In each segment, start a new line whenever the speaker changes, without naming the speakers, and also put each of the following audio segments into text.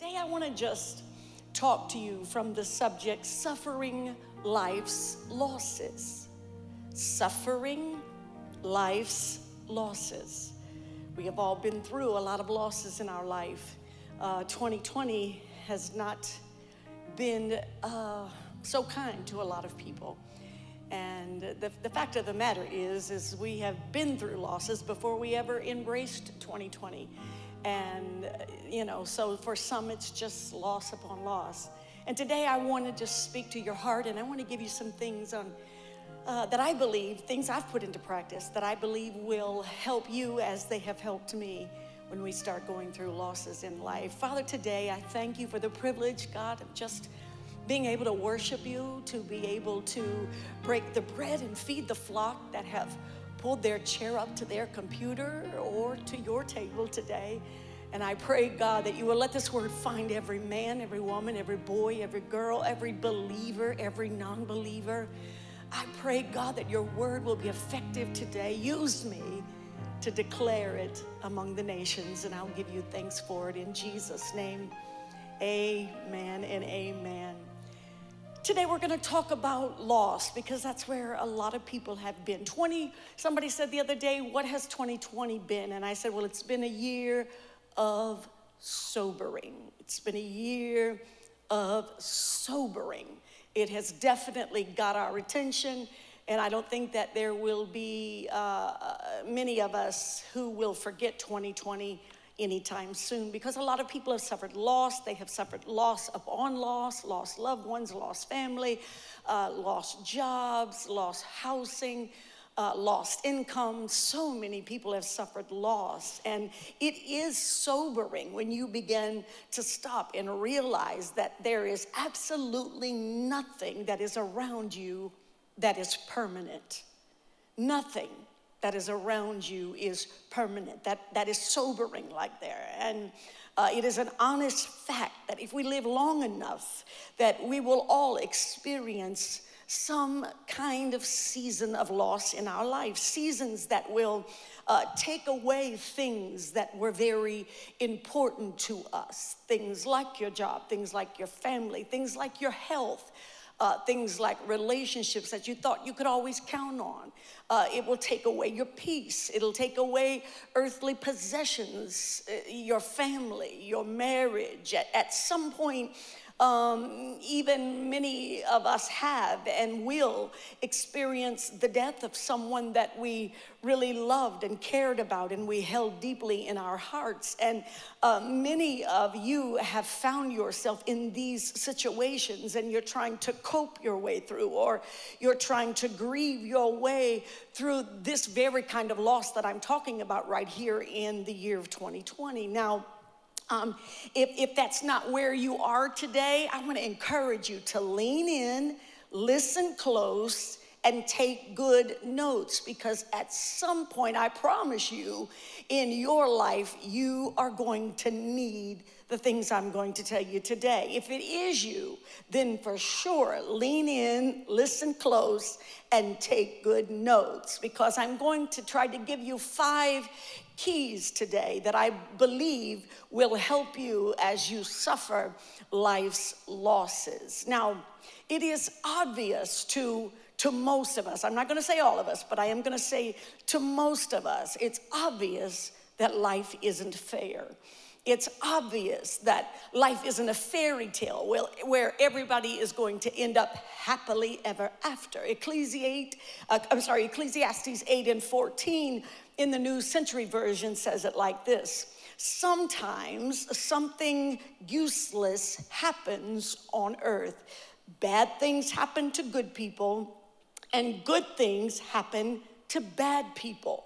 today I want to just talk to you from the subject suffering life's losses. Suffering life's losses. We have all been through a lot of losses in our life. Uh, 2020 has not been uh, so kind to a lot of people. And the, the fact of the matter is, is we have been through losses before we ever embraced 2020. And, you know, so for some, it's just loss upon loss. And today I want to just speak to your heart and I want to give you some things on uh, that I believe, things I've put into practice that I believe will help you as they have helped me when we start going through losses in life. Father, today I thank you for the privilege, God, of just being able to worship you, to be able to break the bread and feed the flock that have pulled their chair up to their computer or to your table today. And I pray, God, that you will let this word find every man, every woman, every boy, every girl, every believer, every non believer. I pray, God, that your word will be effective today. Use me to declare it among the nations, and I'll give you thanks for it in Jesus' name. Amen and amen. Today we're going to talk about loss because that's where a lot of people have been. 20 somebody said the other day, "What has 2020 been?" And I said, "Well, it's been a year of sobering. It's been a year of sobering. It has definitely got our attention, and I don't think that there will be uh, many of us who will forget 2020 anytime soon because a lot of people have suffered loss. They have suffered loss upon loss, lost loved ones, lost family, uh, lost jobs, lost housing uh, lost income. So many people have suffered loss. And it is sobering when you begin to stop and realize that there is absolutely nothing that is around you that is permanent. Nothing that is around you is permanent. That, that is sobering, like there. And uh, it is an honest fact that if we live long enough, that we will all experience some kind of season of loss in our life, seasons that will uh, take away things that were very important to us, things like your job, things like your family, things like your health. Uh, things like relationships that you thought you could always count on. Uh, it will take away your peace. It'll take away earthly possessions, uh, your family, your marriage. At, at some point, um, even many of us have and will experience the death of someone that we really loved and cared about and we held deeply in our hearts. And uh, many of you have found yourself in these situations and you're trying to cope your way through, or you're trying to grieve your way through this very kind of loss that I'm talking about right here in the year of 2020. Now, um, if, if that's not where you are today, I want to encourage you to lean in, listen close, and take good notes because at some point, I promise you, in your life, you are going to need the things I'm going to tell you today. If it is you, then for sure, lean in, listen close, and take good notes because I'm going to try to give you five keys today that I believe will help you as you suffer life's losses. Now, it is obvious to to most of us, I'm not gonna say all of us, but I am gonna say to most of us, it's obvious that life isn't fair. It's obvious that life isn't a fairy tale where, everybody is going to end up happily ever after. Ecclesiastes, uh, I'm sorry, Ecclesiastes 8 and 14 in the New Century Version says it like this Sometimes something useless happens on earth. Bad things happen to good people, and good things happen to bad people.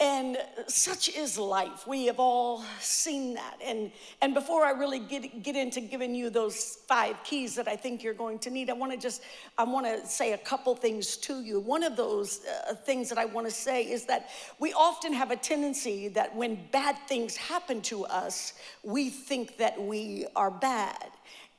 And such is life. We have all seen that. And, and before I really get, get into giving you those five keys that I think you're going to need, I want to just, I want to say a couple things to you. One of those uh, things that I want to say is that we often have a tendency that when bad things happen to us, we think that we are bad.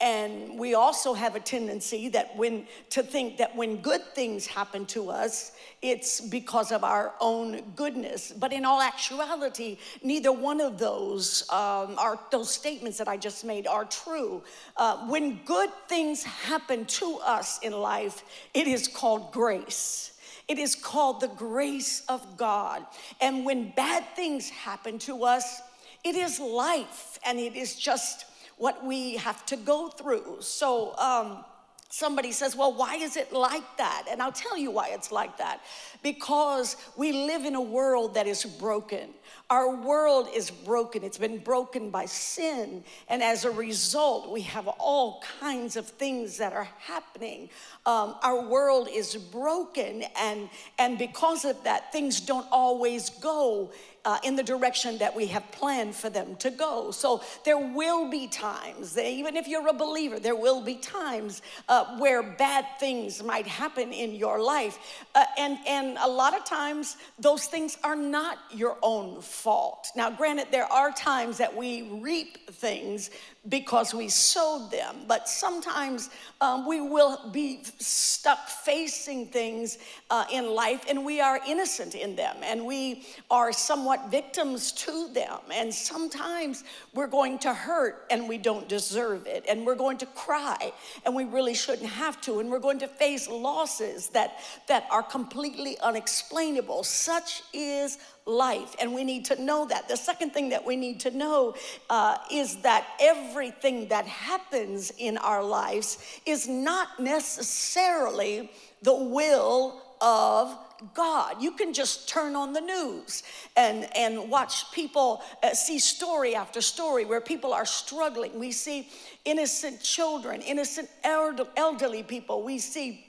And we also have a tendency that when to think that when good things happen to us, it's because of our own goodness. But in all actuality, neither one of those um, are those statements that I just made are true. Uh, when good things happen to us in life, it is called grace. It is called the grace of God. And when bad things happen to us, it is life and it is just what we have to go through. So, um, somebody says, Well, why is it like that? And I'll tell you why it's like that. Because we live in a world that is broken. Our world is broken. It's been broken by sin. And as a result, we have all kinds of things that are happening. Um, our world is broken. And, and because of that, things don't always go uh, in the direction that we have planned for them to go. So there will be times, even if you're a believer, there will be times uh, where bad things might happen in your life. Uh, and, and a lot of times, those things are not your own fault. Now, granted, there are times that we reap things because we sowed them. But sometimes um, we will be stuck facing things uh, in life and we are innocent in them and we are somewhat victims to them. And sometimes we're going to hurt and we don't deserve it. And we're going to cry and we really shouldn't have to. And we're going to face losses that, that are completely unexplainable. Such is life, and we need to know that. The second thing that we need to know uh, is that everything that happens in our lives is not necessarily the will of God. You can just turn on the news and, and watch people uh, see story after story where people are struggling. We see innocent children, innocent elderly people. We see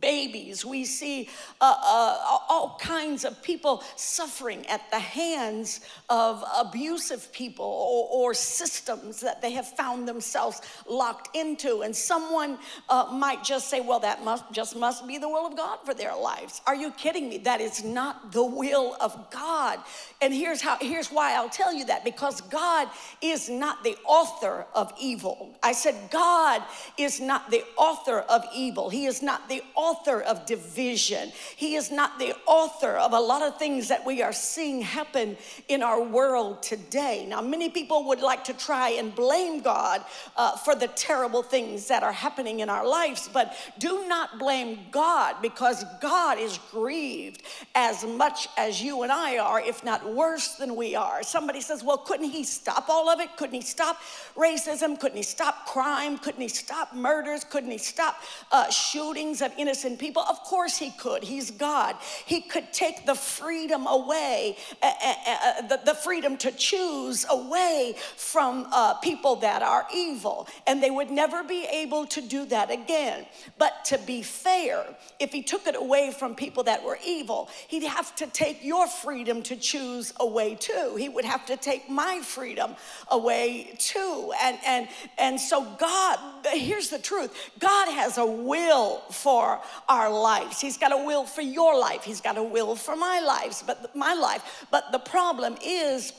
babies. We see uh, uh, all kinds of people suffering at the hands of abusive people or, or, systems that they have found themselves locked into. And someone uh, might just say, well, that must just must be the will of God for their lives. Are you kidding me? That is not the will of God. And here's how here's why I'll tell you that because God is not the author of evil. I said God is not the author of evil. He is not the author author of division. He is not the author of a lot of things that we are seeing happen in our world today. Now, many people would like to try and blame God uh, for the terrible things that are happening in our lives, but do not blame God because God is grieved as much as you and I are, if not worse than we are. Somebody says, Well, couldn't He stop all of it? Couldn't He stop racism? Couldn't He stop crime? Couldn't He stop murders? Couldn't He stop uh, shootings of innocent? Innocent people? Of course he could. He's God. He could take the freedom away, uh, uh, the, the, freedom to choose away from uh, people that are evil, and they would never be able to do that again. But to be fair, if he took it away from people that were evil, he'd have to take your freedom to choose away too. He would have to take my freedom away too. And and and so God, here's the truth. God has a will for our lives. He's got a will for your life. He's got a will for my lives, but my life. But the problem is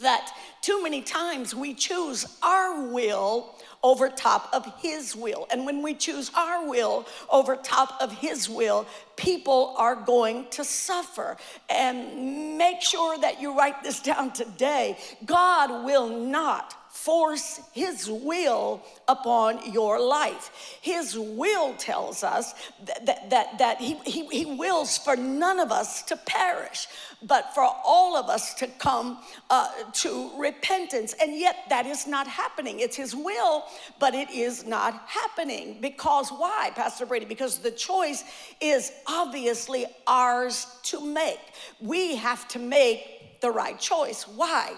that too many times we choose our will over top of his will. And when we choose our will over top of his will, people are going to suffer. And make sure that you write this down today. God will not force his will upon your life. His will tells us that, that, that, that he, he, he wills for none of us to perish, but for all of us to come uh, to repentance. And yet that is not happening. It's his will, but it is not happening. Because why, Pastor Brady? Because the choice is obviously ours to make. We have to make the right choice. Why?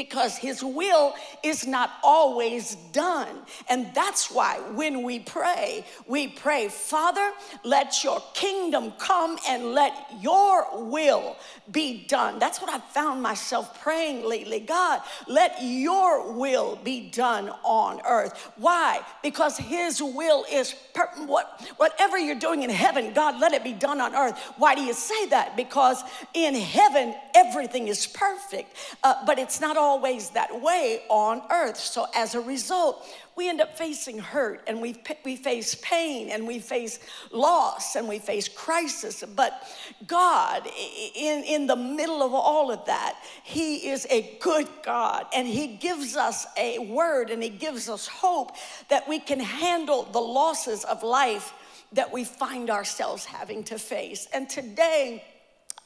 Because his will is not always done. And that's why when we pray, we pray, Father, let your kingdom come and let your will be done. That's what I've found myself praying lately. God, let your will be done on earth. Why? Because his will is per- what, whatever you're doing in heaven, God, let it be done on earth. Why do you say that? Because in heaven, everything is perfect, uh, but it's not all always that way on earth. So as a result, we end up facing hurt and we, we face pain and we face loss and we face crisis. But God, in, in the middle of all of that, He is a good God and He gives us a word and He gives us hope that we can handle the losses of life that we find ourselves having to face. And today,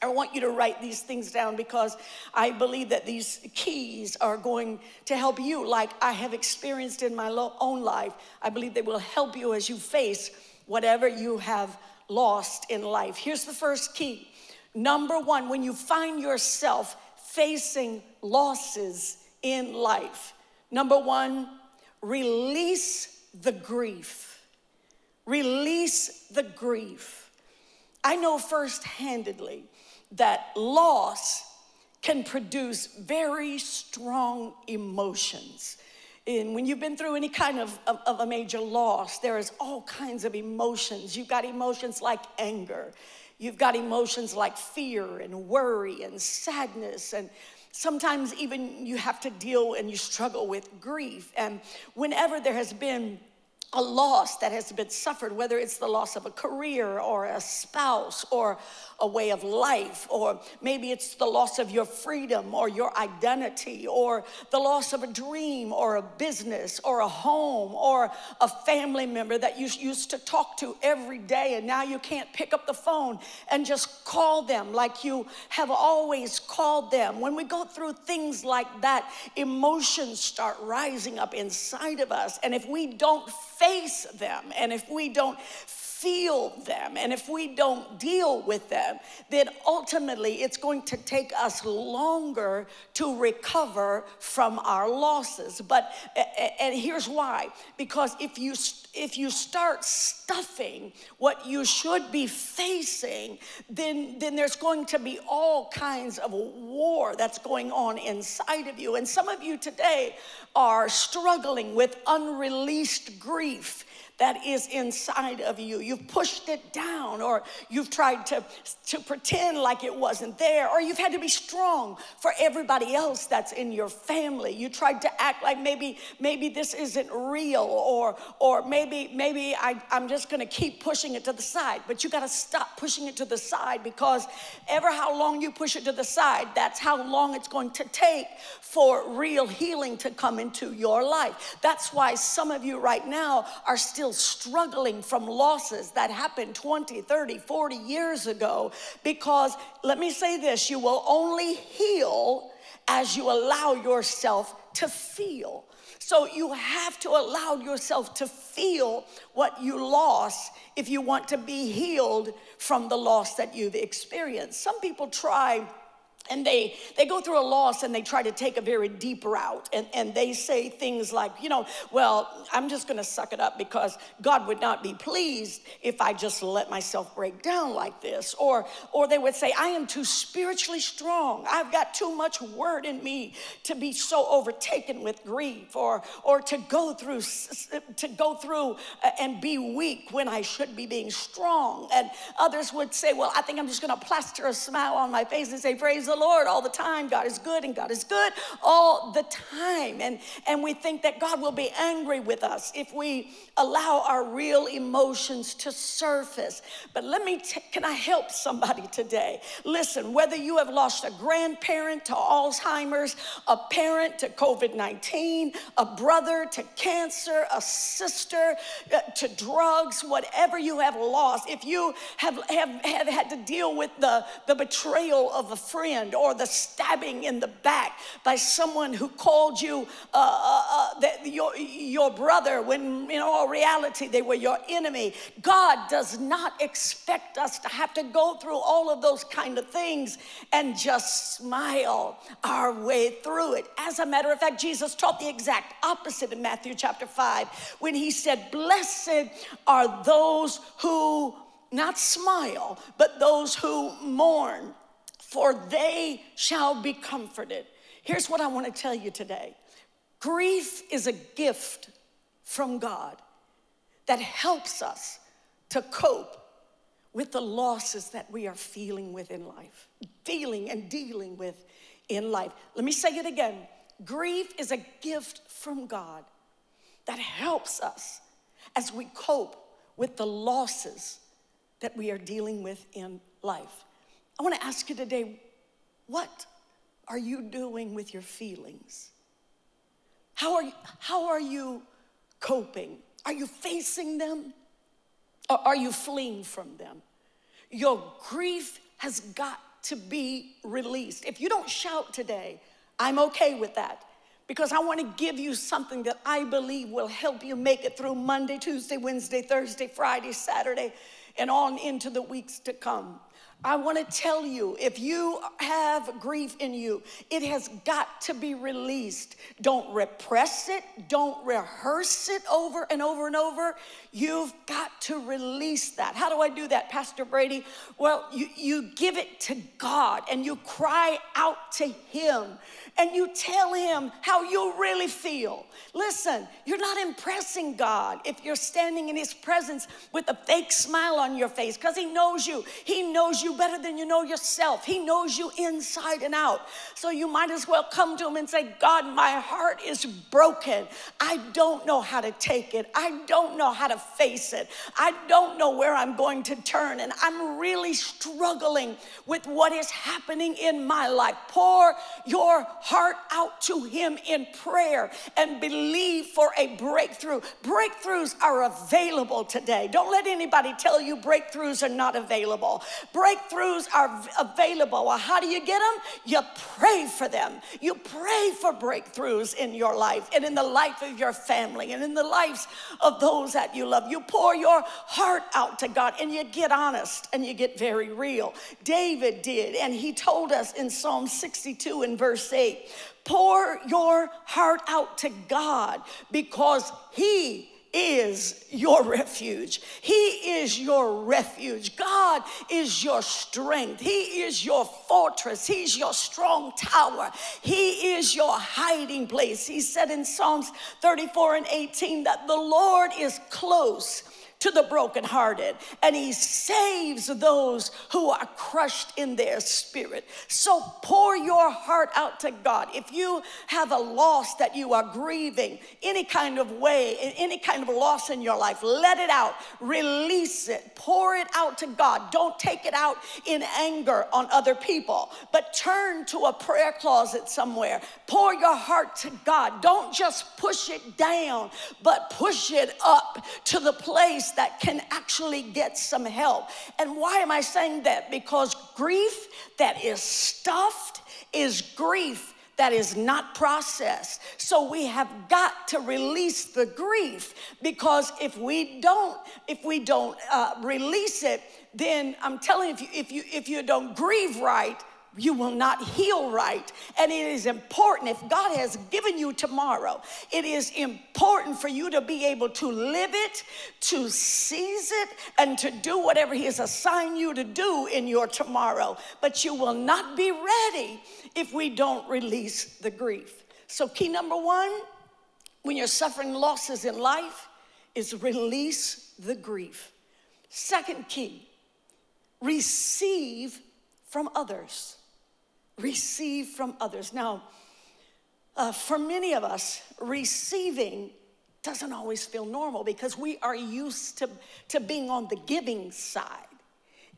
I want you to write these things down because I believe that these keys are going to help you, like I have experienced in my own life. I believe they will help you as you face whatever you have lost in life. Here's the first key. Number one, when you find yourself facing losses in life, number one, release the grief. Release the grief. I know first handedly that loss can produce very strong emotions. And when you've been through any kind of, of, of, a major loss, there is all kinds of emotions. You've got emotions like anger. You've got emotions like fear and worry and sadness. And sometimes even you have to deal and you struggle with grief. And whenever there has been a loss that has been suffered, whether it's the loss of a career or a spouse or a way of life, or maybe it's the loss of your freedom or your identity, or the loss of a dream or a business or a home or a family member that you used to talk to every day, and now you can't pick up the phone and just call them like you have always called them. When we go through things like that, emotions start rising up inside of us, and if we don't face them. And if we don't feel them and if we don't deal with them, then ultimately it's going to take us longer to recover from our losses. But, and here's why because if you if you start stuffing what you should be facing, then, then there's going to be all kinds of war that's going on inside of you. And some of you today are struggling with unreleased grief that is inside of you. You've pushed it down, or you've tried to, to pretend like it wasn't there, or you've had to be strong for everybody else that's in your family. You tried to act like maybe, maybe this isn't real, or, or maybe, maybe I, I'm just gonna keep pushing it to the side. But you gotta stop pushing it to the side because ever how long you push it to the side, that's how long it's going to take for real healing to come into your life. That's why some of you right now are still still struggling from losses that happened 20, 30, 40 years ago because let me say this you will only heal as you allow yourself to feel. So you have to allow yourself to feel what you lost if you want to be healed from the loss that you've experienced. Some people try and they they go through a loss and they try to take a very deep route. And, and they say things like you know well i'm just going to suck it up because god would not be pleased if i just let myself break down like this. Or or they would say i am too spiritually strong. I've got too much word in me to be so overtaken with grief or or to go through to go through uh, and be weak when i should be being strong. And others would say well i think i'm just going to plaster a smile on my face and say praise the the Lord all the time. God is good and God is good all the time. And, and we think that God will be angry with us if we allow our real emotions to surface. But let me, can I help somebody today? Listen, whether you have lost a grandparent to Alzheimer's, a parent to COVID 19, a brother to cancer, a sister uh, to drugs, whatever you have lost, if you have, have, have had to deal with the, the betrayal of a friend, hand or the stabbing in the back by someone who called you uh, uh, uh, your, your brother when in all reality they were your enemy. God does not expect us to have to go through all of those kind of things and just smile our way through it. As a matter of fact, Jesus taught the exact opposite in Matthew chapter 5 when he said, Blessed are those who not smile, but those who mourn for they shall be comforted. Here's what I want to tell you today grief is a gift from God that helps us to cope with the losses that we are feeling with in life, dealing and dealing with in life. Let me say it again grief is a gift from God that helps us as we cope with the losses that we are dealing with in life. I want to ask you today what are you doing with your feelings? How are you, how are you coping? Are you facing them or are you fleeing from them? Your grief has got to be released. If you don't shout today, I'm okay with that because I want to give you something that I believe will help you make it through Monday, Tuesday, Wednesday, Thursday, Friday, Saturday, and on into the weeks to come. I want to tell you if you have grief in you, it has got to be released. Don't repress it, don't rehearse it over and over and over. You've got to release that. How do I do that, Pastor Brady? Well, you, you give it to God and you cry out to Him and you tell him how you really feel. Listen, you're not impressing God if you're standing in his presence with a fake smile on your face because he knows you. He knows you better than you know yourself. He knows you inside and out. So you might as well come to him and say, God, my heart is broken. I don't know how to take it. I don't know how to face it. I don't know where I'm going to turn. And I'm really struggling with what is happening in my life. Pour your heart out to Him in prayer and believe for a breakthrough. Breakthroughs are available today. Don't let anybody tell you breakthroughs are not available. Breakthroughs are available. Well, how do you get them? You pray for them. You pray for breakthroughs in your life and in the life of your family and in the lives of those that you love. You pour your heart out to God and you get honest and you get very real. David did, and he told us in Psalm 62 and verse 8 Pour your heart out to God because He is your refuge. He is your refuge. God is your strength. He is your fortress. He's your strong tower. He is your hiding place. He said in Psalms 34 and 18 that the Lord is close to the brokenhearted, and he saves those who are crushed in their spirit. So pour your heart out to God. If you have a loss that you are grieving, any kind of way, any kind of loss in your life, let it out, release it, pour it out to God. Don't take it out in anger on other people, but turn to a prayer closet somewhere. Pour your heart to God. Don't just push it down, but push it up to the place that can actually get some help. And why am I saying that? Because grief that is stuffed is grief that is not processed. So we have got to release the grief because if we don't, if we don't uh, release it, then I'm telling you, if you if you if you don't grieve right, you will not heal right. And it is important, if God has given you tomorrow, it is important for you to be able to live it, to seize it, and to do whatever He has assigned you to do in your tomorrow. But you will not be ready if we don't release the grief. So, key number one when you're suffering losses in life is release the grief. Second key, receive from others receive from others. Now, uh, for many of us, receiving doesn't always feel normal because we are used to, to being on the giving side.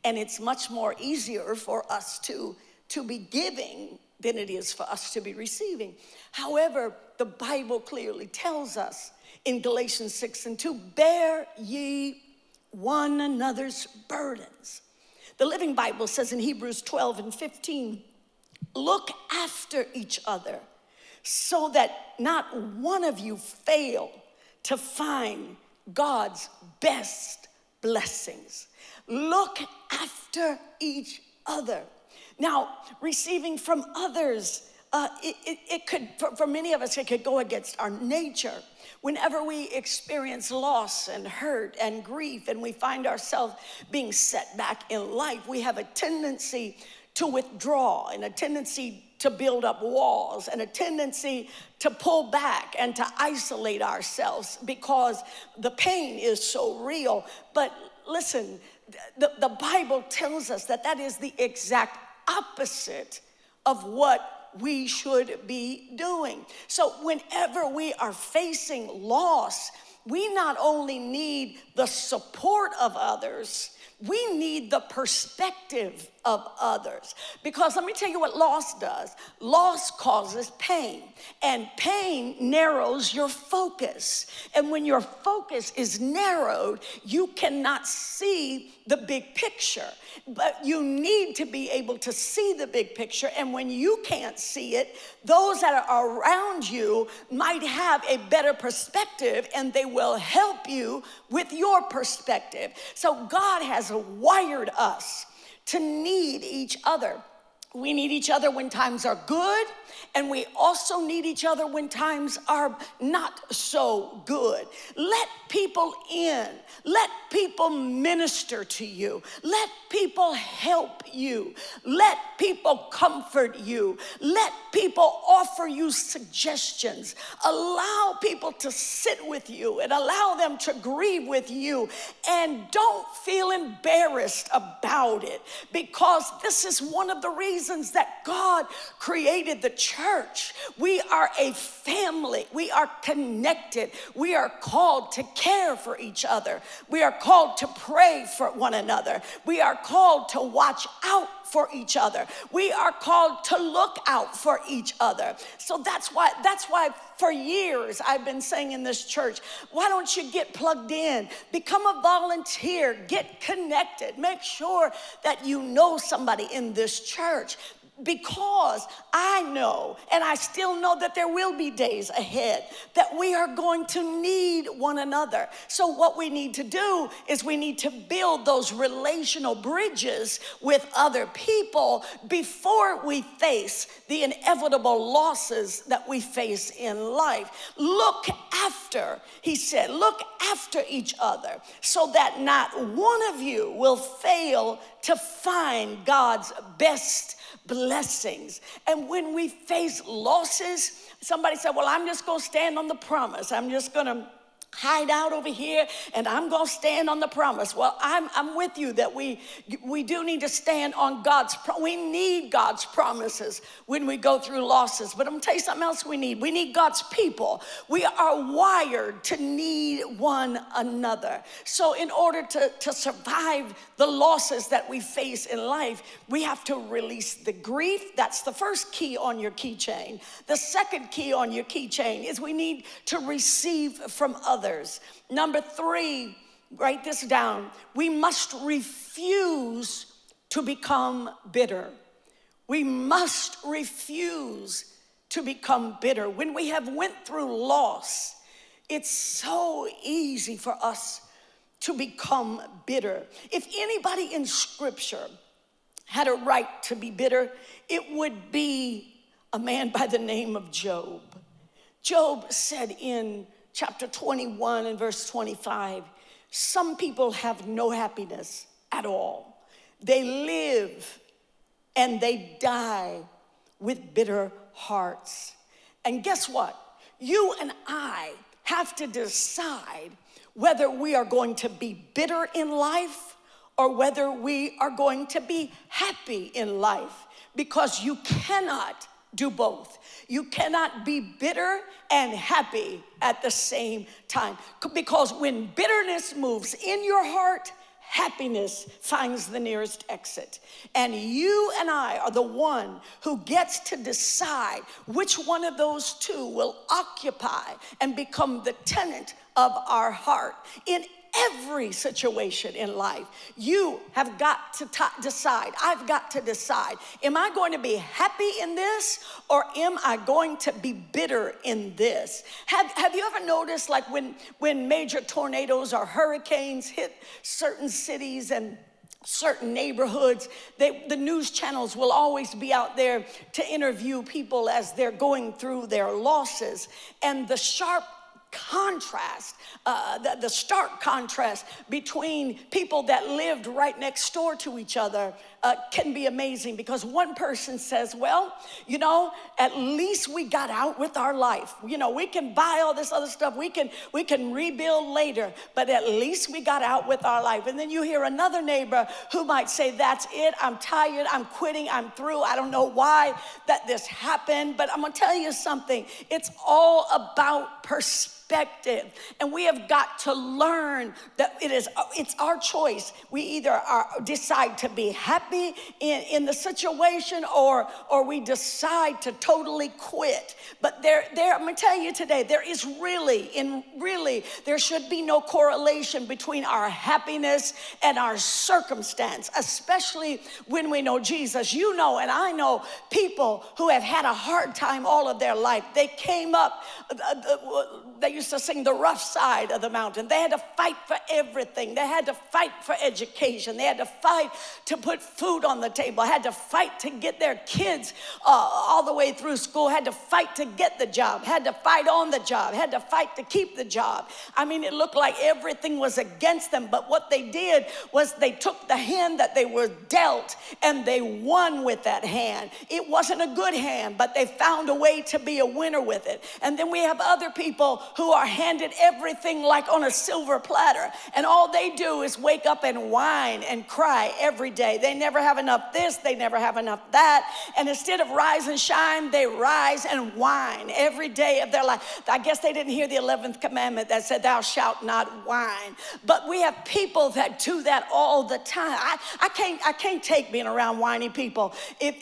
And it's much more easier for us to, to be giving than it is for us to be receiving. However, the Bible clearly tells us in Galatians 6 and 2 bear ye one another's burdens. The Living Bible says in Hebrews 12 and 15, Look after each other so that not one of you fail to find God's best blessings. Look after each other. Now, receiving from others, uh, it, it, it, could, for, for many of us, it could go against our nature. Whenever we experience loss and hurt and grief, and we find ourselves being set back in life, we have a tendency to withdraw and a tendency to build up walls and a tendency to pull back and to isolate ourselves because the pain is so real. But listen, the, the Bible tells us that that is the exact opposite of what we should be doing. So, whenever we are facing loss, we not only need the support of others, we need the perspective of others. Because let me tell you what loss does loss causes pain, and pain narrows your focus. And when your focus is narrowed, you cannot see the big picture. But you need to be able to see the big picture. And when you can't see it, those that are around you might have a better perspective and they will help you with your perspective. So God has wired us to need each other. We need each other when times are good, and we also need each other when times are not so good. Let people in, let people minister to you, let people help you, let people comfort you, let people offer you suggestions, allow people to sit with you and allow them to grieve with you, and don't feel embarrassed about it because this is one of the reasons that God created the church. We are a family, we are connected, we are called to care for each other, we are called to pray for one another, we are called to watch out for each other. We are called to look out for each other. So that's why that's why for years I've been saying in this church, why don't you get plugged in? Become a volunteer, get connected. Make sure that you know somebody in this church because I know, and I still know that there will be days ahead that we are going to need one another. So, what we need to do is we need to build those relational bridges with other people before we face the inevitable losses that we face in life. Look after, he said, look after each other so that not one of you will fail to find God's best blessings. And when we face losses, somebody said, Well, I'm just gonna stand on the promise. I'm just gonna hide out over here and I'm going to stand on the promise. Well, I'm, I'm with you that we, we do need to stand on God's, pro- we need God's promises when we go through losses. But I'm going to tell you something else we need. We need God's people. We are wired to need one another. So in order to, to survive the losses that we face in life, we have to release the grief. That's the first key on your keychain. The second key on your keychain is we need to receive from others. Number three, write this down. We must refuse to become bitter. We must refuse to become bitter. When we have went through loss, it's so easy for us to become bitter. If anybody in scripture had a right to be bitter, it would be a man by the name of Job. Job said in chapter 21 and verse 25, some people have no happiness at all. They live and they die with bitter hearts. And guess what? You and I have to decide whether we are going to be bitter in life or whether we are going to be happy in life because you cannot do both. You cannot be bitter and happy at the same time. Because when bitterness moves in your heart, happiness finds the nearest exit. And you and I are the one who gets to decide which one of those two will occupy and become the tenant of our heart. In every situation in life. You have got to decide. I've got to decide. Am I going to be happy in this or am I going to be bitter in this? Have, have you ever noticed, like, when, when major tornadoes or hurricanes hit certain cities and certain neighborhoods, they, the news channels will always be out there to interview people as they're going through their losses. And the sharp contrast, uh, the, the stark contrast between people that lived right next door to each other uh, can be amazing because one person says, Well, you know, at least we got out with our life. You know, we can buy all this other stuff, we can, we can rebuild later, but at least we got out with our life. And then you hear another neighbor who might say, That's it, I'm tired, I'm quitting, I'm through, I don't know why that this happened, but I'm gonna tell you something. It's all about perspective perspective. And we have got to learn that it is it's our choice. We either are, decide to be happy in, in the situation or or we decide to totally quit. But there, there, I'm gonna tell you today, there is really, in really, there should be no correlation between our happiness and our circumstance, especially when we know Jesus. You know, and I know people who have had a hard time all of their life. They came up, uh, uh, they used to sing the rough side of the mountain. They had to fight for everything. They had to fight for education. They had to fight to put food on the table, had to fight to get their kids uh, all the way through school, had to fight to get the job, had to fight on the job, had to fight to keep the job. I mean, it looked like everything was against them, but what they did was they took the hand that they were dealt and they won with that hand. It wasn't a good hand, but they found a way to be a winner with it. And then we have other people who are handed everything like on a silver platter, and all they do is wake up and whine and cry every day. They never have enough this, they never have enough that. And instead of rise and shine, they rise and whine every day of their life. I guess they didn't hear the 11th commandment that said, Thou shalt not whine. But we have people that do that all the time. I, I, can't, I can't take being around whiny people. If,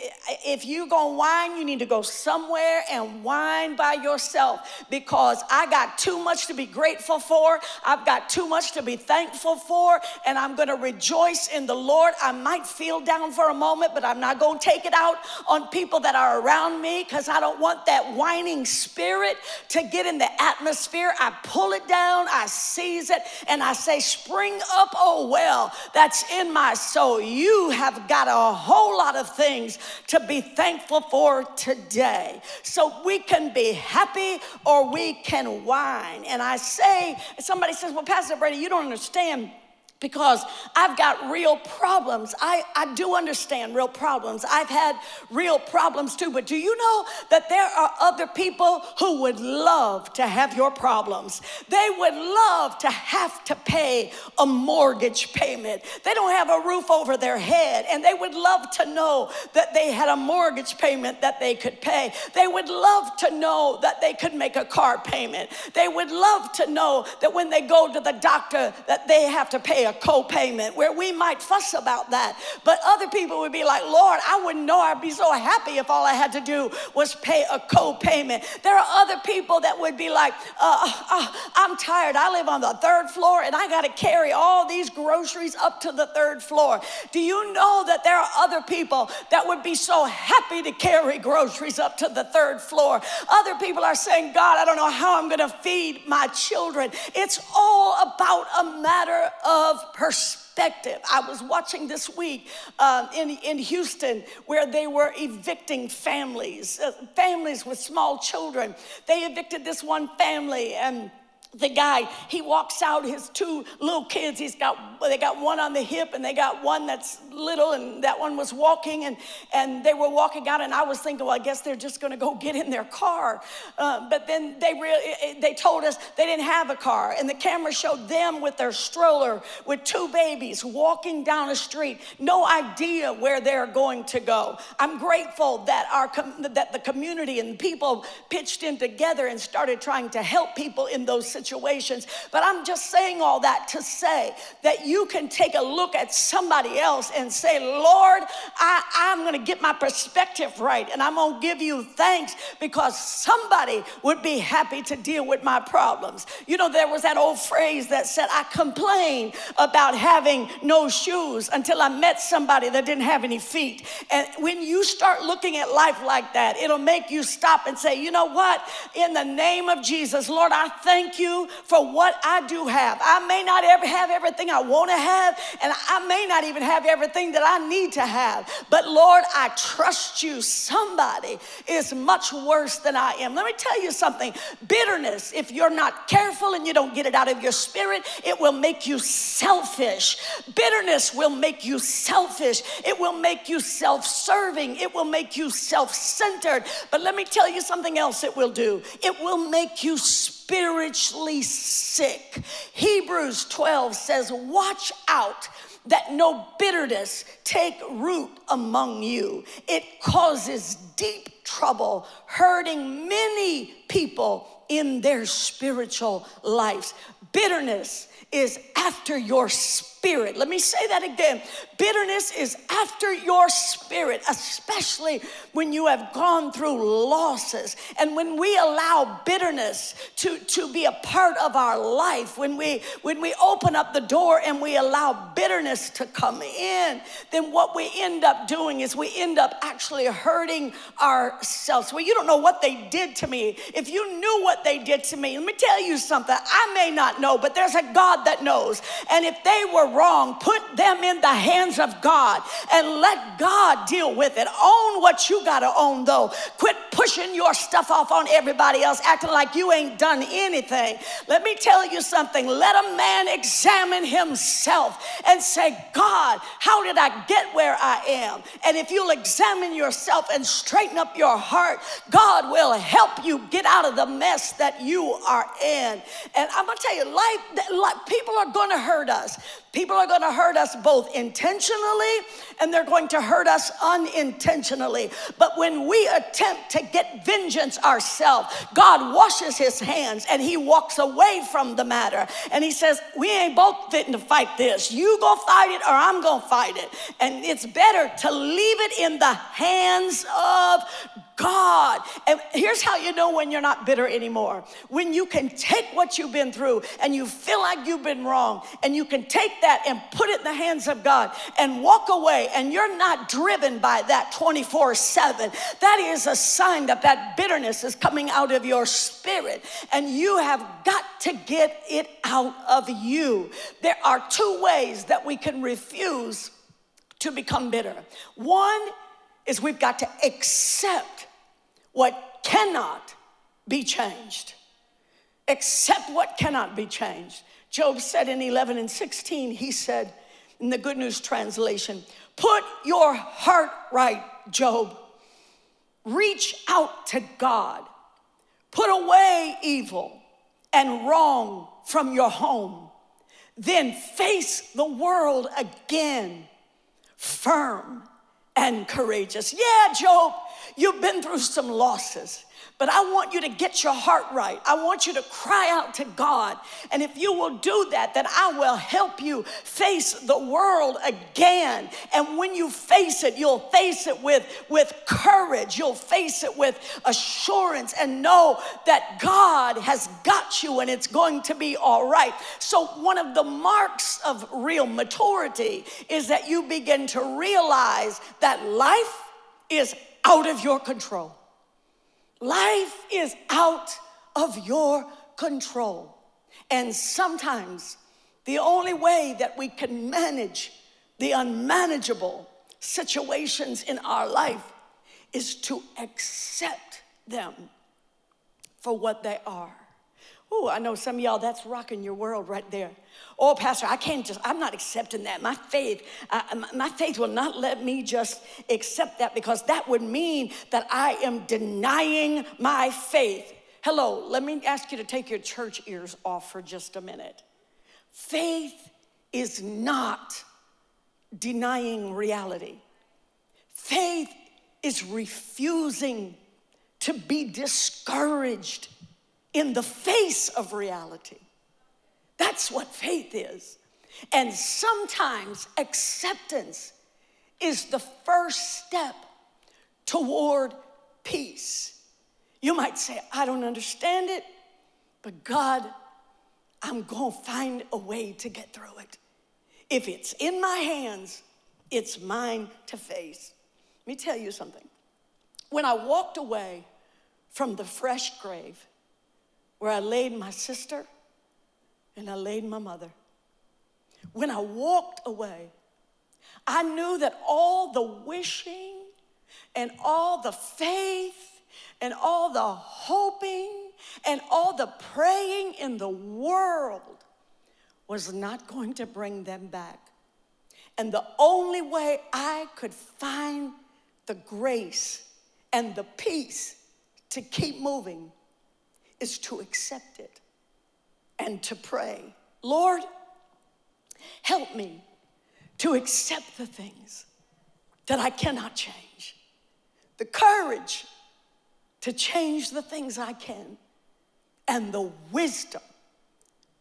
if you're going to whine, you need to go somewhere and whine by yourself because I got too much to be grateful for. I've got too much to be thankful for, and I'm going to rejoice in the Lord. I might feel down for a moment, but I'm not going to take it out on people that are around me because I don't want that whining spirit to get in the atmosphere. I pull it down, I seize it, and I say, Spring up, oh well, that's in my soul. You have got a whole lot of things to be thankful for today. So we can be happy or we can whine. And I say, somebody says, Well, Pastor Brady, you don't understand because I've got real problems. I, I do understand real problems. I've had real problems too, but do you know that there are other people who would love to have your problems? They would love to have to pay a mortgage payment. They don't have a roof over their head, and they would love to know that they had a mortgage payment that they could pay. They would love to know that they could make a car payment. They would love to know that when they go to the doctor that they have to pay a co-payment where we might fuss about that. But other people would be like, Lord, I wouldn't know I'd be so happy if all I had to do was pay a co-payment. There are other people that would be like, uh, uh, I'm tired. I live on the third floor and I got to carry all these groceries up to the third floor. Do you know that there are other people that would be so happy to carry groceries up to the third floor? Other people are saying, God, I don't know how I'm going to feed my children. It's all about a matter of of perspective. I was watching this week um, in, in Houston where they were evicting families, uh, families with small children. They evicted this one family and the guy he walks out his two little kids he's got they got one on the hip and they got one that's little and that one was walking and and they were walking out and i was thinking well i guess they're just going to go get in their car uh, but then they really they told us they didn't have a car and the camera showed them with their stroller with two babies walking down a street no idea where they're going to go i'm grateful that our that the community and people pitched in together and started trying to help people in those situations. But I'm just saying all that to say that you can take a look at somebody else and say, Lord, I, I'm going to get my perspective right and I'm going to give you thanks because somebody would be happy to deal with my problems. You know, there was that old phrase that said, I complained about having no shoes until I met somebody that didn't have any feet. And when you start looking at life like that, it'll make you stop and say, you know what? In the name of Jesus, Lord, I thank you for what I do have. I may not ever have everything I want to have, and I may not even have everything everything that I need to have. But Lord, I trust you. Somebody is much worse than I am. Let me tell you something bitterness, if you're not careful and you don't get it out of your spirit, it will make you selfish. Bitterness will make you selfish, it will make you self serving, it will make you self centered. But let me tell you something else it will do it will make you spiritually sick. Hebrews 12 says, Watch out that no bitterness take root among you. It causes deep trouble, hurting many people in their spiritual lives. Bitterness is after your spirit. Let me say that again. Bitterness is after your spirit, especially when you have gone through losses. And when we allow bitterness to, to be a part of our life, when we when we open up the door and we allow bitterness to come in, then what we end up doing is we end up actually hurting ourselves. Well, you don't know what they did to me. If you knew what they did to me, let me tell you something. I may not know, but there's a God that knows. And if they were wrong, put them in the hands of God and let God deal with it. Own what you got to own, though. Quit pushing your stuff off on everybody else, acting like you ain't done anything. Let me tell you something. Let a man examine himself and say, God, how did I get where I am? And if you'll examine yourself and straighten up your heart, God will help you get out of the mess that you are in. And I'm gonna tell you, life, life people are gonna hurt us. People are going to hurt us both intentionally and they're going to hurt us unintentionally. But when we attempt to get vengeance ourselves, God washes his hands and he walks away from the matter. And he says, We ain't both fitting to fight this. You go fight it or I'm going to fight it. And it's better to leave it in the hands of God. And here's how you know when you're not bitter anymore when you can take what you've been through and you feel like you've been wrong, and you can take that and put it in the hands of God and walk away, and you're not driven by that 24 7. That is a sign that that bitterness is coming out of your spirit, and you have got to get it out of you. There are two ways that we can refuse to become bitter. One is we've got to accept what cannot be changed. Accept what cannot be changed. Job said in 11 and 16, he said in the Good News Translation, Put your heart right, Job. Reach out to God. Put away evil and wrong from your home. Then face the world again, firm and courageous. Yeah, Job, you've been through some losses. But I want you to get your heart right. I want you to cry out to God. And if you will do that, then I will help you face the world again. And when you face it, you'll face it with, with courage. You'll face it with assurance and know that God has got you and it's going to be all right. So, one of the marks of real maturity is that you begin to realize that life is out of your control. Life is out of your control. And sometimes the only way that we can manage the unmanageable situations in our life is to accept them for what they are. I know some of y'all, that's rocking your world right there. Oh, Pastor, I can't just, I'm not accepting that. My faith, uh, my faith will not let me just accept that because that would mean that I am denying my faith. Hello, let me ask you to take your church ears off for just a minute. Faith is not denying reality, faith is refusing to be discouraged in the face of reality. That's what faith is. And sometimes acceptance is the first step toward peace. You might say, I don't understand it, but God, I'm going to find a way to get through it. If it's in my hands, it's mine to face. Let me tell you something. When I walked away from the fresh grave where I laid my sister and I laid my mother. When I walked away, I knew that all the wishing and all the faith and all the hoping and all the praying in the world was not going to bring them back. And the only way I could find the grace and the peace to keep moving is to accept it and to pray, Lord, help me to accept the things that I cannot change, the courage to change the things I can, and the wisdom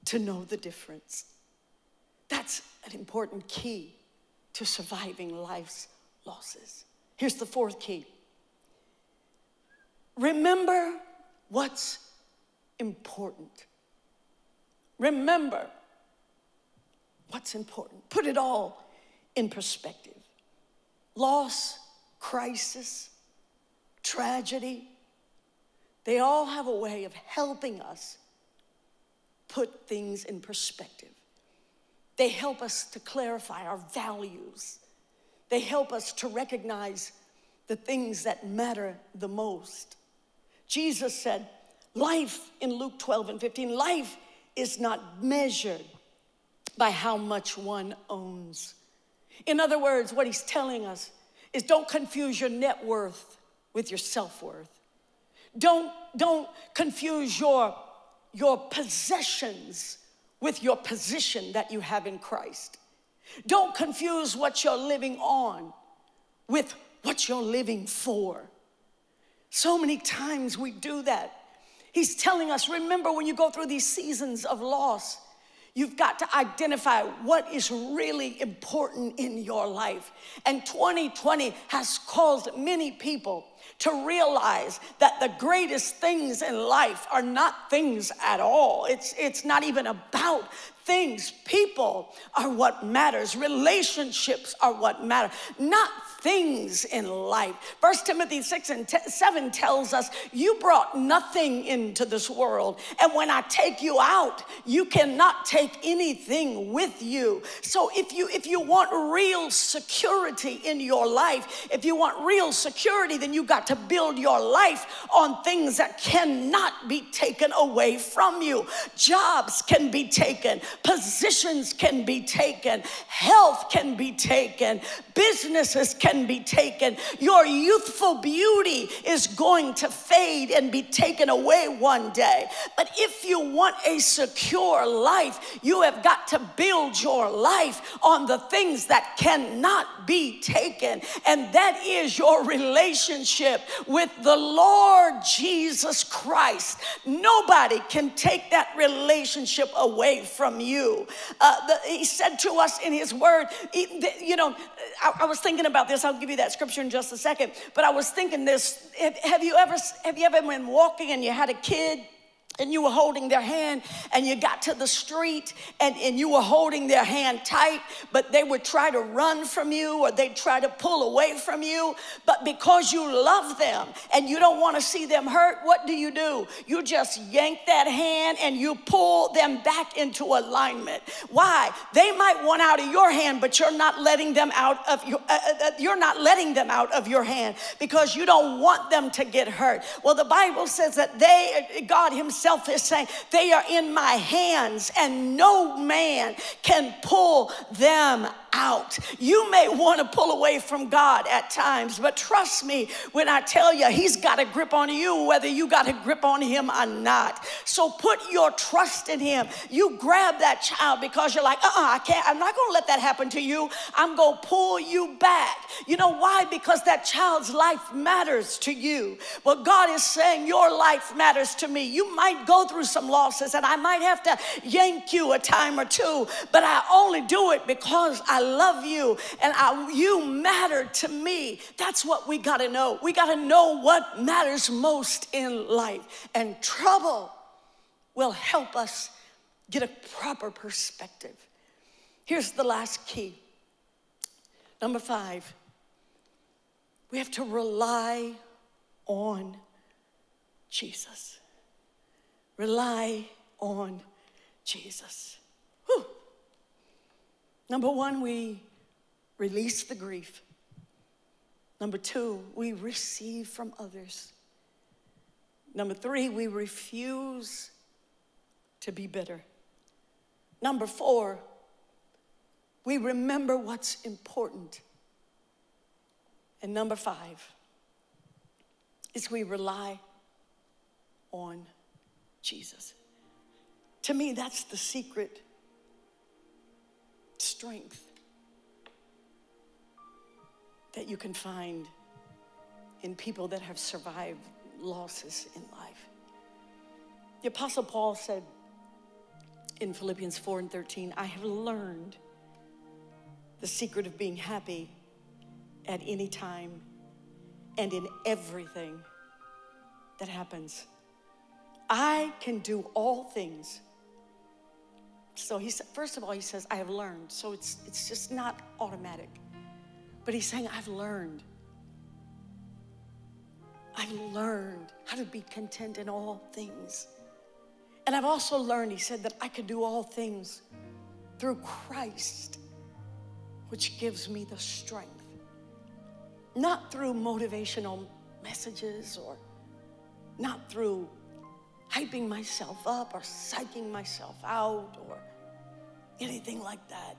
to know the difference. That's an important key to surviving life's losses. Here's the fourth key remember what's important. Remember what's important. Put it all in perspective. Loss, crisis, tragedy, they all have a way of helping us put things in perspective. They help us to clarify our values. They help us to recognize the things that matter the most. Jesus said, Life in Luke 12 and 15, life is not measured by how much one owns. In other words, what he's telling us is don't confuse your net worth with your self worth. Don't, don't confuse your, your possessions with your position that you have in Christ. Don't confuse what you're living on with what you're living for. So many times we do that. He's telling us remember when you go through these seasons of loss, You've got to identify what is really important in your life. And 2020 has caused many people to realize that the greatest things in life are not things at all. It's, it's not even about things. People are what matters, relationships are what matter, not things in life. First Timothy 6 and 7 tells us, You brought nothing into this world, and when I take you out, you cannot take anything with you. So if you if you want real security in your life, if you want real security, then you got to build your life on things that cannot be taken away from you. Jobs can be taken, positions can be taken, health can be taken, businesses can be taken. Your youthful beauty is going to fade and be taken away one day. But if you want a secure life, you have got to build your life on the things that cannot be taken, and that is your relationship with the Lord Jesus Christ. Nobody can take that relationship away from you. Uh, the, he said to us in His Word, you know, I, I was thinking about this. I'll give you that scripture in just a second. But I was thinking this. Have, have you ever have you ever been walking and you had a kid and you were holding their hand and you got to the street and, and you were holding their hand tight, but they would try to run from you or they'd try to pull away from you. But because you love them and you don't want to see them hurt, what do you do? You just yank that hand and you pull them back into alignment. Why? They might want out of your hand, but you're not letting them out of your, uh, uh, uh you're not letting them out of your hand because you don't want them to get hurt. Well, the Bible says that they, God Himself, is saying, They are in my hands, and no man can pull them out. You may want to pull away from God at times, but trust me when I tell you, He's got a grip on you, whether you got a grip on Him or not. So put your trust in Him. You grab that child because you're like, uh uh I can't, I'm not going to let that happen to you. I'm going to pull you back. You know why? Because that child's life matters to you. But God is saying, Your life matters to me. You might go through some losses, and I might have to yank you a time or two, but I only do it because I love you and I, you matter to me. That's what we got to know. We got to know what matters most in life. And trouble will help us get a proper perspective. Here's the last key. Number five, we have to rely on Jesus. Rely on Jesus. Whew. Number one, we release the grief. Number two, we receive from others. Number three, we refuse to be bitter. Number four, we remember what's important. And number five is we rely on Jesus. To me, that's the secret strength that you can find in people that have survived losses in life. The Apostle Paul said in Philippians 4 and 13, I have learned the secret of being happy at any time and in everything that happens. I can do all things. So he said, first of all, he says, I have learned. So it's, it's just not automatic. But he's saying, I've learned. I've learned how to be content in all things. And I've also learned, he said, that I can do all things through Christ, which gives me the strength. Not through motivational messages or not through hyping myself up or psyching myself out or anything like that.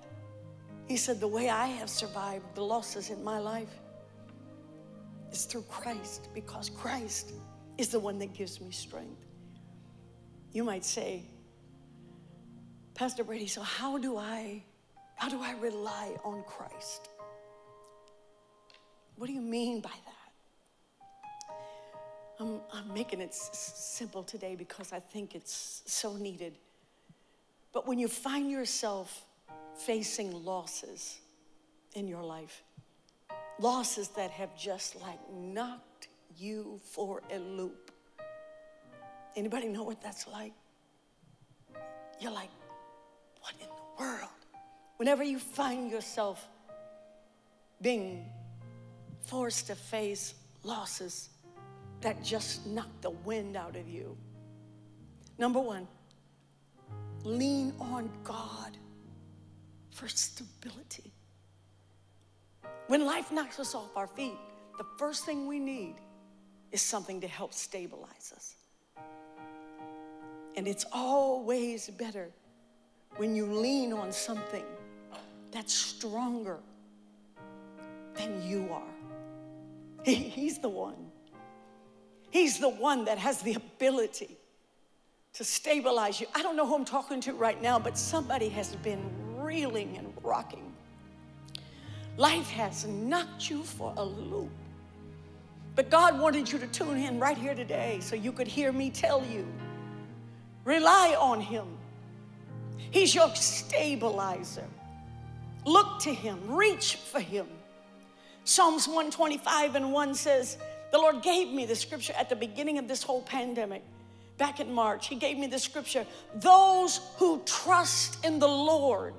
He said, The way I have survived the losses in my life is through Christ because Christ is the one that gives me strength. You might say, Pastor Brady, so how do I how do I rely on Christ? What do you mean by that? I'm, I'm making it simple today because I think it's so needed. But when you find yourself facing losses in your life, losses that have just like knocked you for a loop. Anybody know what that's like? You're like, what in the world? Whenever you find yourself being forced to face losses that just knock the wind out of you. Number one, lean on God for stability. When life knocks us off our feet, the first thing we need is something to help stabilize us. And it's always better when you lean on something that's stronger than you are. He's the one. He's the one that has the ability to stabilize you. I don't know who I'm talking to right now, but somebody has been reeling and rocking. Life has knocked you for a loop. But God wanted you to tune in right here today so you could hear me tell you rely on Him. He's your stabilizer. Look to Him, reach for Him. Psalms 125 and 1 says, The Lord gave me the scripture at the beginning of this whole pandemic. Back in March, He gave me the scripture. Those who trust in the Lord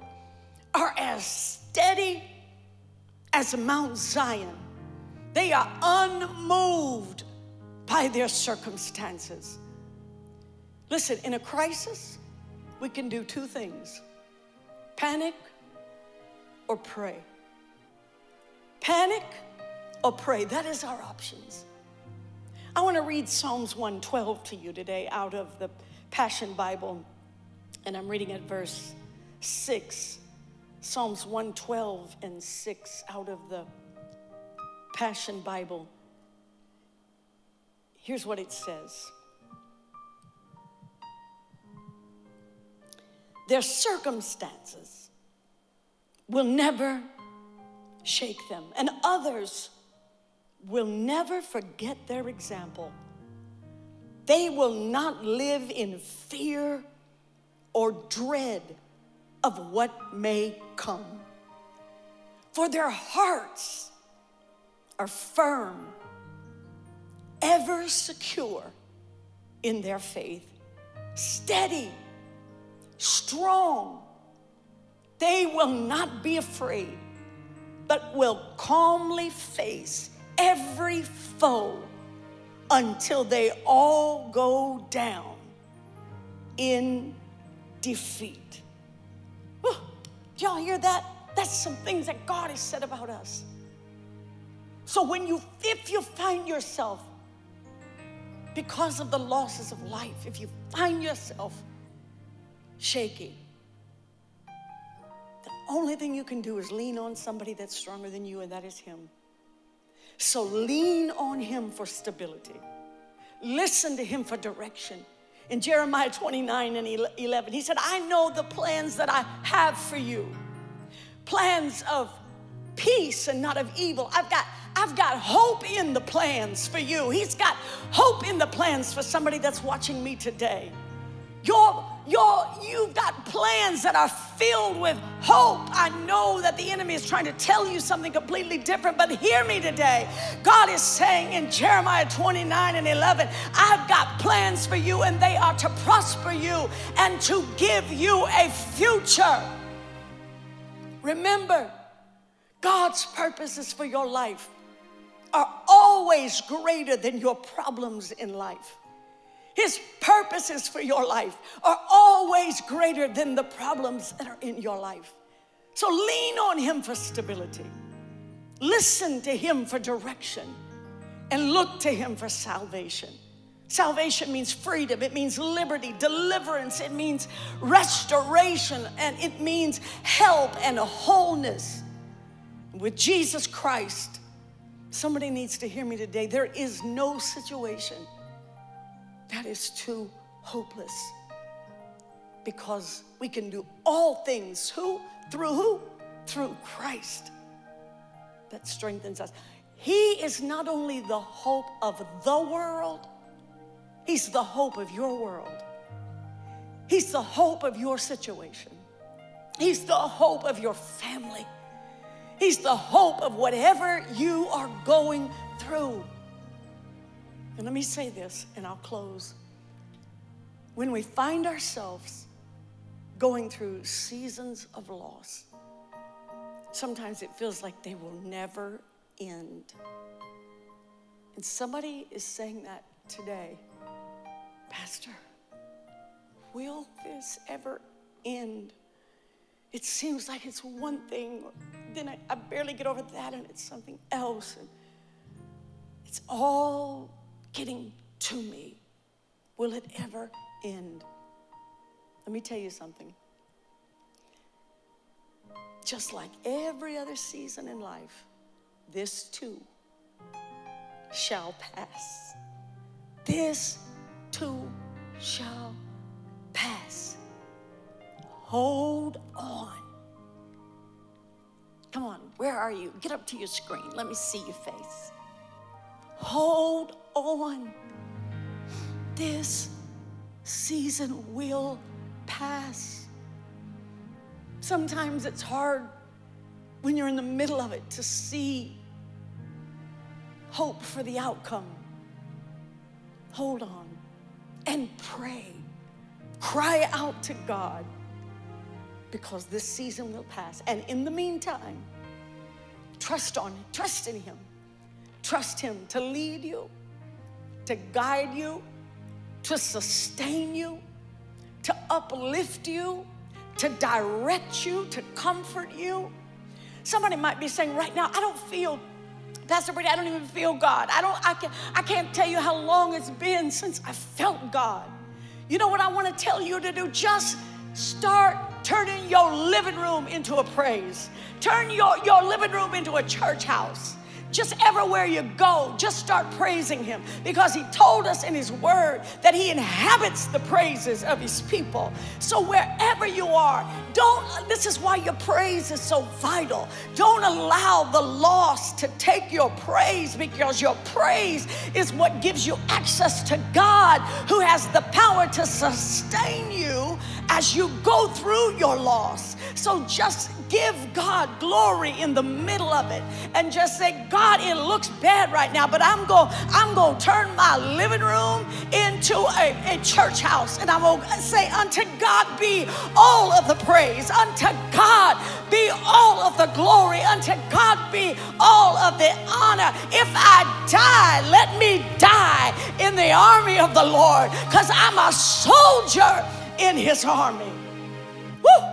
are as steady as Mount Zion. They are unmoved by their circumstances. Listen, in a crisis, we can do two things panic or pray. Panic or pray. That is our options. I want to read Psalms 112 to you today out of the Passion Bible, and I'm reading at verse 6. Psalms 112 and 6 out of the Passion Bible. Here's what it says Their circumstances will never shake them, and others will never forget their example. They will not live in fear or dread of what may come. For their hearts are firm, ever secure in their faith, steady, strong. They will not be afraid, but will calmly face every foe until they all go down in defeat. Did y'all hear that? That's some things that God has said about us. So when you, if you find yourself, because of the losses of life, if you find yourself shaking, the only thing you can do is lean on somebody that's stronger than you, and that is Him. So lean on Him for stability. Listen to Him for direction. In Jeremiah 29 and 11, He said, I know the plans that I have for you plans of peace and not of evil. I've got I've got hope in the plans for you. He's got hope in the plans for somebody that's watching me today. Your, your, you've got plans that are filled with hope. I know that the enemy is trying to tell you something completely different, but hear me today. God is saying in Jeremiah 29 and 11, I've got plans for you, and they are to prosper you and to give you a future. Remember, God's purposes for your life are always greater than your problems in life. His purposes for your life are always greater than the problems that are in your life. So lean on Him for stability, listen to Him for direction, and look to Him for salvation. Salvation means freedom, it means liberty, deliverance, it means restoration, and it means help and wholeness. With Jesus Christ, Somebody needs to hear me today. There is no situation that is too hopeless. Because we can do all things who? Through who? Through Christ that strengthens us. He is not only the hope of the world he's the hope of your world. He's the hope of your situation. He's the hope of your family. He's the hope of whatever you are going through. And let me say this, and I'll close. When we find ourselves going through seasons of loss, sometimes it feels like they will never end. And somebody is saying that today Pastor, will this ever end? It seems like it's one thing, then I, I barely get over that, and it's something else. And it's all getting to me. Will it ever end? Let me tell you something. Just like every other season in life, this too shall pass. This too shall pass. Hold on. Come on, where are you? Get up to your screen. Let me see your face. Hold on. This season will pass. Sometimes it's hard when you're in the middle of it to see hope for the outcome. Hold on and pray. Cry out to God because this season will pass. And in the meantime, trust on trust in him. Trust him to lead you, to guide you, to sustain you, to uplift you, to direct you, to comfort you. Somebody might be saying right now, I don't feel Pastor Brady, I don't even feel God. I don't I can I can't tell you how long it's been since I felt God. You know what I want to tell you to do? Just start turning your living room into a praise. Turn your, your living room into a church house. Just everywhere you go, just start praising Him because He told us in His Word that He inhabits the praises of His people. So wherever you are, don't, this is why your praise is so vital. Don't allow the loss to take your praise because your praise is what gives you access to God who has the power to sustain you as you go through your loss. So just give God glory in the middle of it and just say, God, it looks bad right now, but I'm going I'm going to turn my living room into a, a church house and I'm going to say, unto God be all of the praise, unto God be all of the glory, unto God be all of the honor. If I die, let me die in the army of the Lord because I'm a soldier in his army. Woo!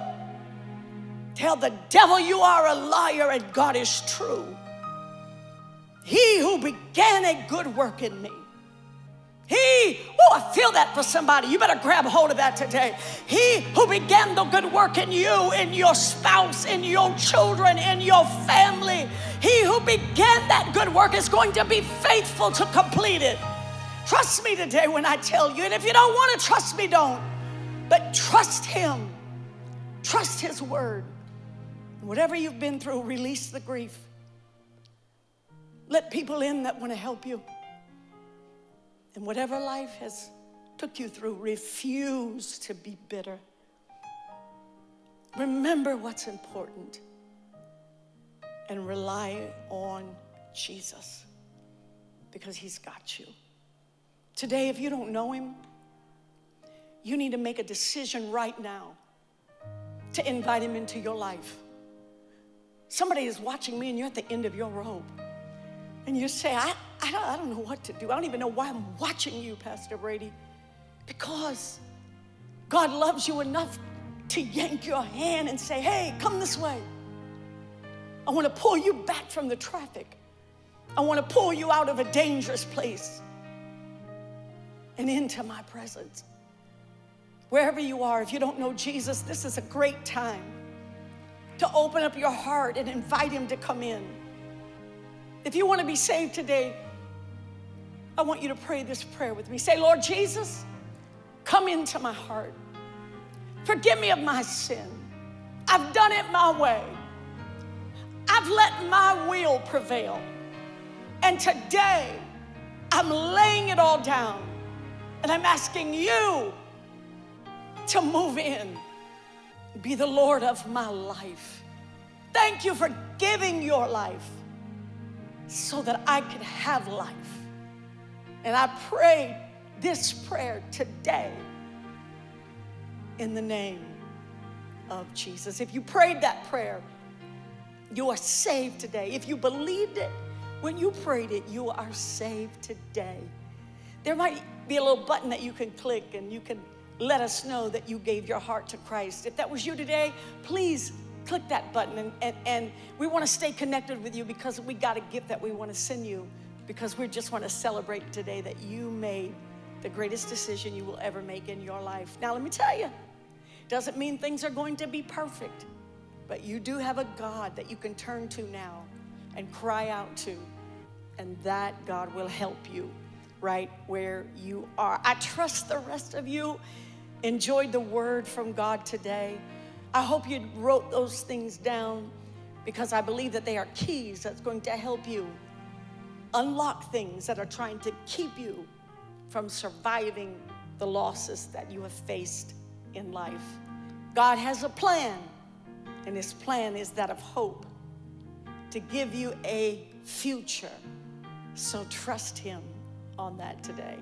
Tell the devil you are a liar and God is true. He who began a good work in me. He, oh, I feel that for somebody. You better grab hold of that today. He who began the good work in you, in your spouse, in your children, in your family, he who began that good work is going to be faithful to complete it. Trust me today when I tell you. And if you don't want to trust me, don't. But trust Him. Trust His word. Whatever you've been through, release the grief. Let people in that want to help you. And whatever life has took you through, refuse to be bitter. Remember what's important and rely on Jesus because he's got you. Today, if you don't know him, you need to make a decision right now to invite him into your life. Somebody is watching me and you're at the end of your rope. And you say, I, I, don't, I don't know what to do. I don't even know why I'm watching you, Pastor Brady. Because God loves you enough to yank your hand and say, hey, come this way. I want to pull you back from the traffic. I want to pull you out of a dangerous place and into my presence. Wherever you are, if you don't know Jesus, this is a great time to open up your heart and invite Him to come in. If you want to be saved today, I want you to pray this prayer with me. Say, Lord Jesus, come into my heart. Forgive me of my sin. I've done it my way. I've let my will prevail. And today, I'm laying it all down and I'm asking you to move in, be the Lord of my life. Thank you for giving your life so that I could have life. And I pray this prayer today in the name of Jesus. If you prayed that prayer, you are saved today. If you believed it when you prayed it, you are saved today. There might be a little button that you can click and you can let us know that you gave your heart to Christ. If that was you today, please click that button and, and, and we want to stay connected with you because we got a gift that we want to send you because we just want to celebrate today that you made the greatest decision you will ever make in your life. Now, let me tell you, doesn't mean things are going to be perfect, but you do have a God that you can turn to now and cry out to, and that God will help you right where you are. I trust the rest of you enjoyed the word from God today. I hope you wrote those things down because I believe that they are keys that's going to help you unlock things that are trying to keep you from surviving the losses that you have faced in life. God has a plan, and His plan is that of hope to give you a future. So trust Him on that today.